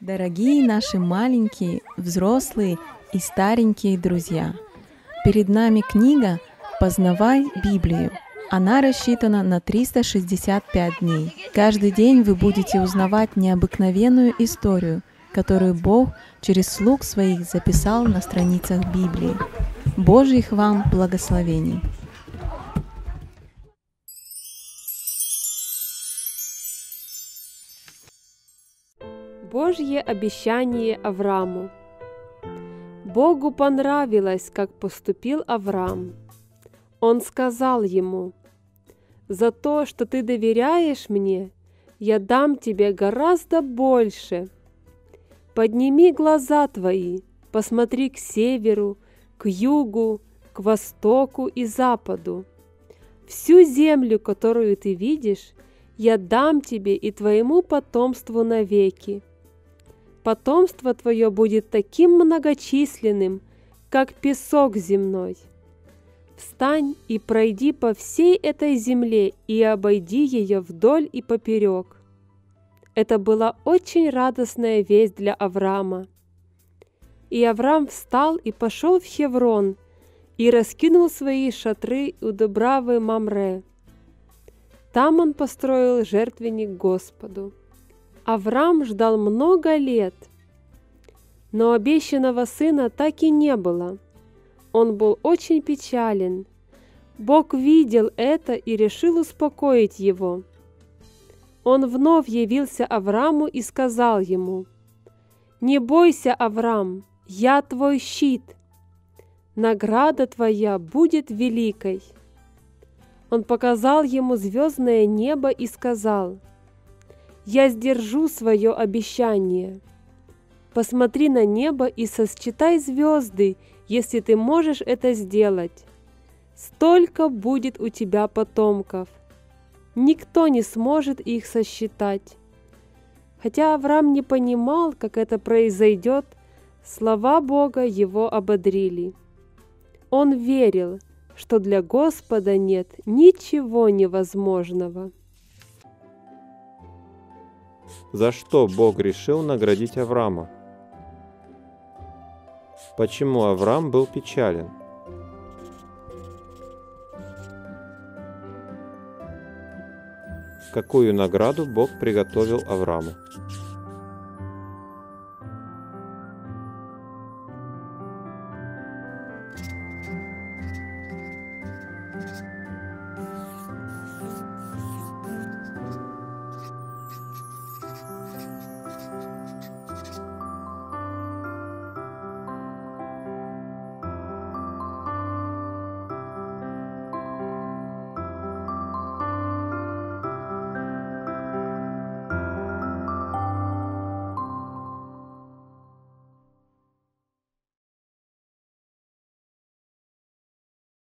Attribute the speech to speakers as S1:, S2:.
S1: Дорогие наши маленькие, взрослые и старенькие друзья, перед нами книга «Познавай Библию». Она рассчитана на 365 дней. Каждый день вы будете узнавать необыкновенную историю, которую Бог через слуг своих записал на страницах Библии. Божьих вам благословений!
S2: Божье обещание Аврааму. Богу понравилось, как поступил Авраам. Он сказал ему, «За то, что ты доверяешь мне, я дам тебе гораздо больше. Подними глаза твои, посмотри к северу, к югу, к востоку и западу. Всю землю, которую ты видишь, я дам тебе и твоему потомству навеки потомство твое будет таким многочисленным, как песок земной. Встань и пройди по всей этой земле и обойди ее вдоль и поперек. Это была очень радостная весть для Авраама. И Авраам встал и пошел в Хеврон, и раскинул свои шатры у Дубравы Мамре. Там он построил жертвенник Господу. Авраам ждал много лет, но обещанного сына так и не было. Он был очень печален. Бог видел это и решил успокоить его. Он вновь явился Аврааму и сказал ему, «Не бойся, Авраам, я твой щит. Награда твоя будет великой». Он показал ему звездное небо и сказал – я сдержу свое обещание. Посмотри на небо и сосчитай звезды, если ты можешь это сделать. Столько будет у тебя потомков. Никто не сможет их сосчитать. Хотя Авраам не понимал, как это произойдет, слова Бога его ободрили. Он верил, что для Господа нет ничего невозможного.
S3: За что Бог решил наградить Авраама? Почему Авраам был печален? Какую награду Бог приготовил Аврааму?